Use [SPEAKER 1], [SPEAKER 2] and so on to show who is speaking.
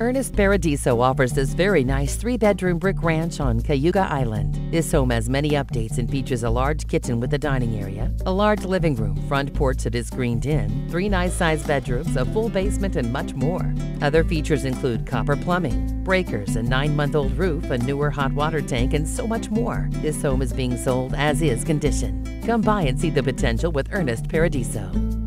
[SPEAKER 1] Ernest Paradiso offers this very nice three bedroom brick ranch on Cayuga Island. This home has many updates and features a large kitchen with a dining area, a large living room, front porch that is screened in, three nice sized bedrooms, a full basement, and much more. Other features include copper plumbing, breakers, a nine month old roof, a newer hot water tank, and so much more. This home is being sold as is condition. Come by and see the potential with Ernest Paradiso.